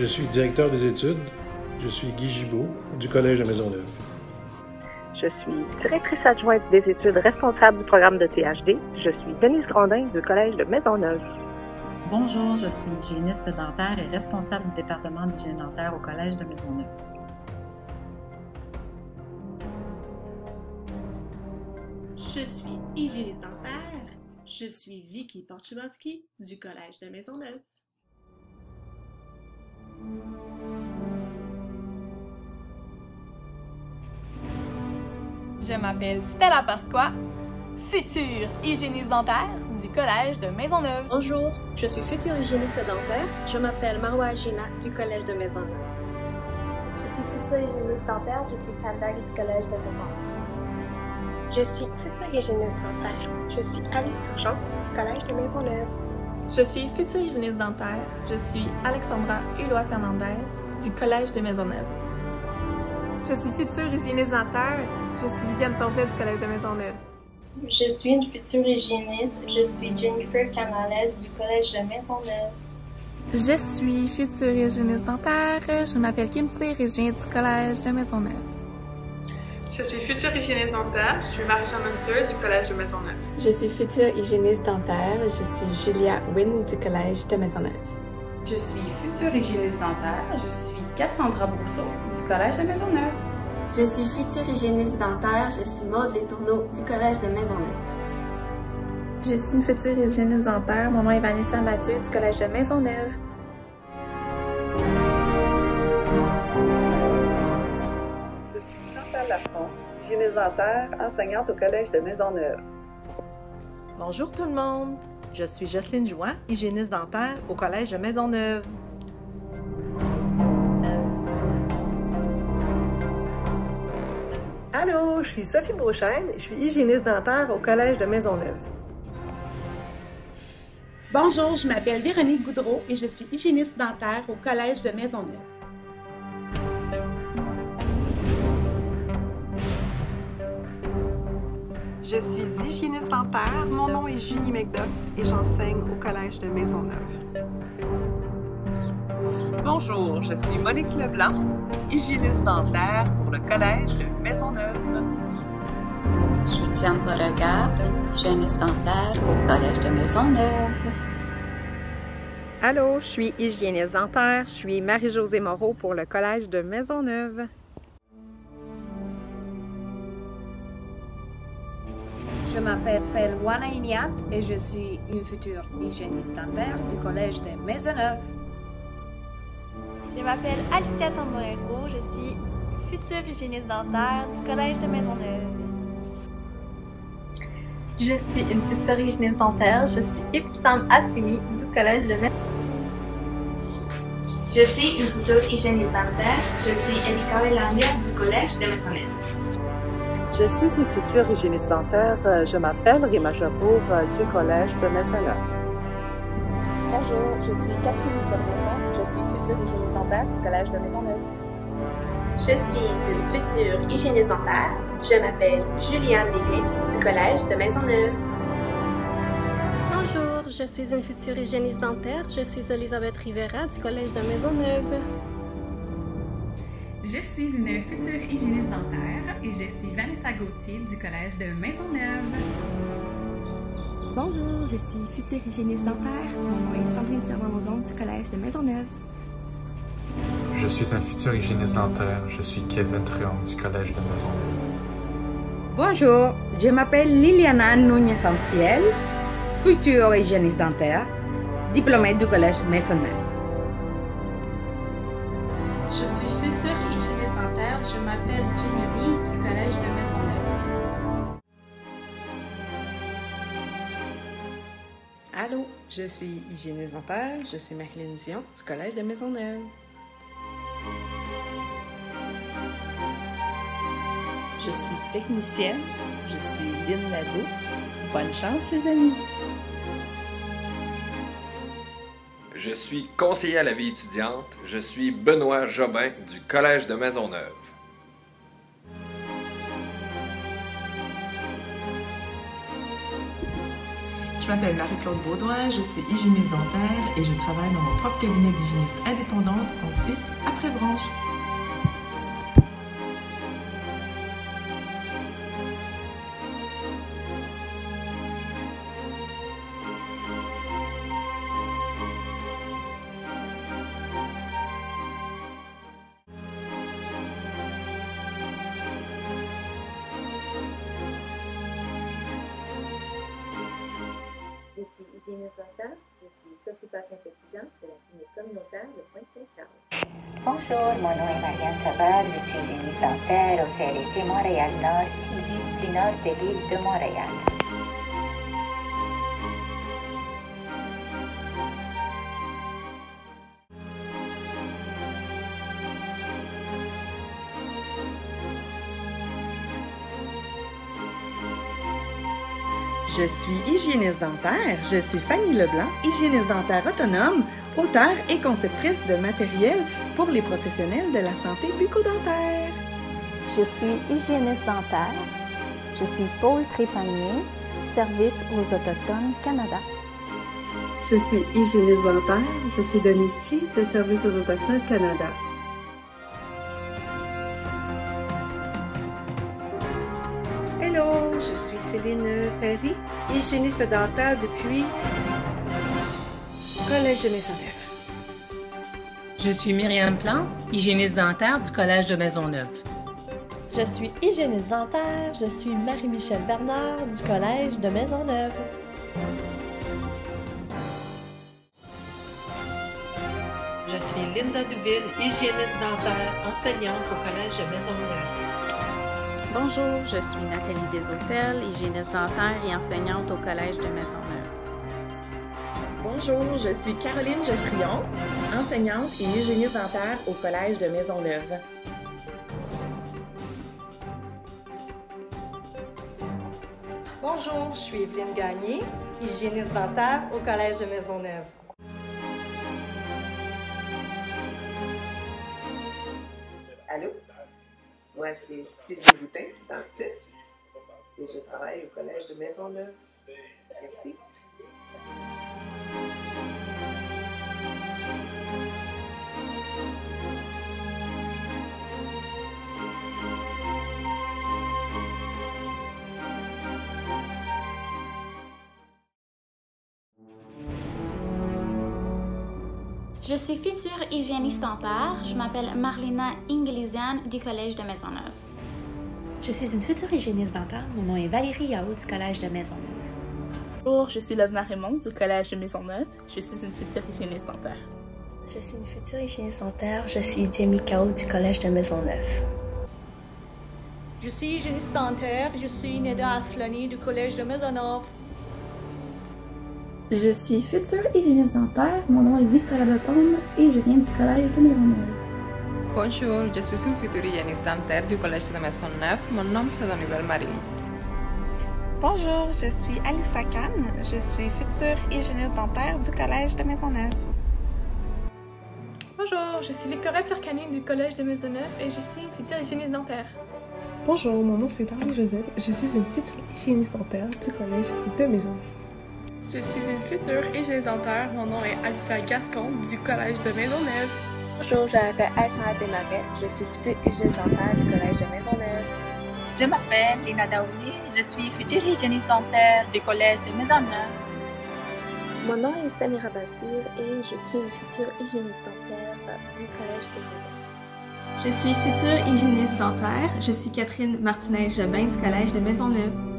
Je suis directeur des études. Je suis Guy Gibault du Collège de Maisonneuve. Je suis directrice adjointe des études responsable du programme de THD. Je suis Denise Grandin du Collège de Maisonneuve. Bonjour, je suis hygiéniste dentaire et responsable du département d'hygiène dentaire au Collège de Maisonneuve. Je suis hygiéniste dentaire. Je suis Vicky Porchulowski du Collège de Maisonneuve. Je m'appelle Stella Pasqua, future hygiéniste dentaire du Collège de Maisonneuve. Bonjour, je suis future hygiéniste dentaire. Je m'appelle Marwa Agina du Collège de Maisonneuve. Je suis future hygiéniste dentaire. Je suis Tandag du Collège de Maisonneuve. Je suis future hygiéniste dentaire. Je suis Alice Turgeon du Collège de Maisonneuve. Je suis future hygiéniste dentaire. Je suis Alexandra Hulot Fernandez du Collège de Maisonneuve. Je suis future hygiéniste dentaire. Je suis Viviane Forget du Collège de Maisonneuve. Je suis une future hygiéniste. Je suis Jennifer Canales du Collège de Maisonneuve. Je suis future hygiéniste dentaire. Je m'appelle Kim Cyr et je viens du Collège de Maisonneuve. Je suis future hygiéniste dentaire. Je suis Marie-Jeanne Hunter du Collège de Maisonneuve. Je suis future hygiéniste dentaire. Je suis Julia Wynne du Collège de Maisonneuve. Je suis future hygiéniste dentaire. Je suis Cassandra Brousseau du Collège de Maisonneuve. Je suis future hygiéniste dentaire. Je suis Maude Tourneaux du Collège de Maisonneuve. Je suis une future hygiéniste dentaire. Mon nom est Vanessa Mathieu du Collège de Maisonneuve. Je suis Chantal Lafont, hygiéniste dentaire, enseignante au Collège de Maisonneuve. Bonjour tout le monde. Je suis Jocelyne Jouan, hygiéniste dentaire au Collège de Maisonneuve. Allô, je suis Sophie Beauchesne, je suis hygiéniste dentaire au Collège de Maisonneuve. Bonjour, je m'appelle Véronique Goudreau et je suis hygiéniste dentaire au Collège de Maisonneuve. Je suis hygiéniste dentaire. Mon nom est Julie McDuff et j'enseigne au Collège de Maisonneuve. Bonjour, je suis Monique Leblanc, hygiéniste dentaire pour le Collège de Maisonneuve. Je suis Diane Beauregard, hygiéniste dentaire au Collège de Maisonneuve. Allô, je suis hygiéniste dentaire. Je suis Marie-Josée Moreau pour le Collège de Maisonneuve. Je m'appelle Wana Ignat et je suis une future hygiéniste dentaire du Collège de Maisonneuve. Je m'appelle Alicia Tamborero, je suis future hygiéniste dentaire du Collège de Maisonneuve. Je suis une future hygiéniste dentaire, je suis Ibsam Assimi du Collège de Maisonneuve. Je suis une future hygiéniste dentaire, je suis Erika Elandia du Collège de Maisonneuve. Je suis une future hygiéniste dentaire. Je m'appelle Rima Jabour du Collège de Maisonneuve. Bonjour, je suis Catherine Cornillon. Je suis future hygiéniste dentaire du Collège de Maisonneuve. Je suis une future hygiéniste dentaire. Je m'appelle Juliane Lévy du Collège de Maisonneuve. Bonjour, je suis une future hygiéniste dentaire. Je suis Elisabeth Rivera du Collège de Maisonneuve. Je suis une future hygiéniste dentaire et je suis Vanessa Gauthier du Collège de Maisonneuve. Bonjour, je suis future hygiéniste dentaire. Mon nom est Sandrine Servan-Mozon du Collège de Maisonneuve. Je suis un futur hygiéniste dentaire. Je suis Kevin Truand du Collège de Maisonneuve. Bonjour, je m'appelle Liliana Núñez Sanfiel, future hygiéniste dentaire, diplômée du Collège Maisonneuve. Je suis hygiéniste dentaire. Je suis Marilyn Dion du Collège de Maisonneuve. Je suis technicienne. Je suis Lynn Ladouf. Bonne chance, les amis! Je suis conseiller à la vie étudiante. Je suis Benoît Jobin du Collège de Maisonneuve. Je m'appelle Marie-Claude Baudouin, je suis hygiéniste dentaire et je travaille dans mon propre cabinet d'hygiéniste indépendante en Suisse, après branche. Bonjour, mon nom est Marianne Savard, je suis hygiéniste dentaire au CLSC Montréal-Nord, qui du nord de l'île de Montréal. Je suis hygiéniste dentaire. Je suis Fanny Leblanc, hygiéniste dentaire autonome, auteure et conceptrice de matériel pour les professionnels de la santé bucco-dentaire. Je suis hygiéniste dentaire. Je suis Paul Trépanier, service aux Autochtones Canada. Je suis hygiéniste dentaire. Je suis Denise Chi, de Service aux Autochtones Canada. Perry, hygiéniste dentaire depuis Collège de Maisonneuve. Je suis Myriam Plante, hygiéniste dentaire du Collège de Maisonneuve. Je suis hygiéniste dentaire, je suis Marie-Michel Bernard du Collège de Maisonneuve. Je suis Linda Douville, hygiéniste dentaire, enseignante au Collège de Maisonneuve. Bonjour, je suis Nathalie Deshôtels, hygiéniste dentaire et enseignante au Collège de Maisonneuve. Bonjour, je suis Caroline Geoffrion, enseignante et hygiéniste dentaire au Collège de Maisonneuve. Bonjour, je suis Evelyne Gagné, hygiéniste dentaire au Collège de Maisonneuve. Moi, c'est Sylvie Boutin, dentiste, et je travaille au Collège de Maisonneuve. Merci. Je suis future hygiéniste dentaire. Je m'appelle Marlena Inglesian du Collège de Maisonneuve. Je suis une future hygiéniste dentaire. Mon nom est Valérie Yao du Collège de Maisonneuve. Bonjour, je suis Lovna Raymond du Collège de Maisonneuve. Je suis une future hygiéniste dentaire. Je suis une future hygiéniste dentaire. Je suis Jamie Kao du Collège de Maisonneuve. Je suis hygiéniste dentaire. Je suis Neda Aslani du Collège de Maisonneuve. Je suis future hygiéniste dentaire. Mon nom est Victoria Breton et je viens du Collège de Maisonneuve. Bonjour, je suis une future hygiéniste dentaire du Collège de Maisonneuve. Mon nom c'est Nouvelle Marie. Bonjour, je suis Alissa Kahn. Je suis future hygiéniste dentaire du Collège de Maisonneuve. Bonjour, je suis Victoria Turcani du Collège de Maisonneuve et je suis une future hygiéniste dentaire. Bonjour, mon nom c'est Darlene Joseph. Je suis une future hygiéniste dentaire du Collège de Maisonneuve. Je suis une future hygiéniste dentaire. Mon nom est Alicia Gascon du Collège de Maisonneuve. Bonjour, je m'appelle Alessandra Desmarais. Je suis future hygiéniste dentaire du Collège de Maisonneuve. Je m'appelle Lina Daouli. Je suis future hygiéniste dentaire du Collège de Maisonneuve. Mon nom est Samira Bassir et je suis une future hygiéniste dentaire du Collège de Maisonneuve. Je suis future hygiéniste dentaire. Je suis Catherine Martinez-Jobin du Collège de Maisonneuve.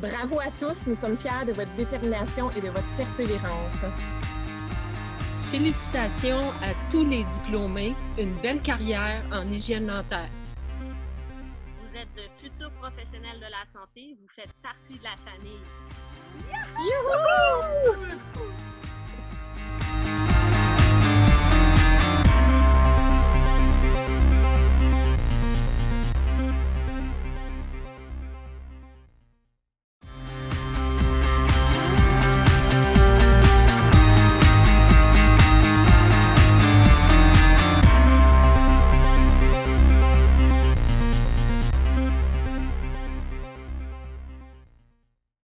Bravo à tous, nous sommes fiers de votre détermination et de votre persévérance. Félicitations à tous les diplômés, une belle carrière en hygiène dentaire. Vous êtes de futurs professionnels de la santé, vous faites partie de la famille.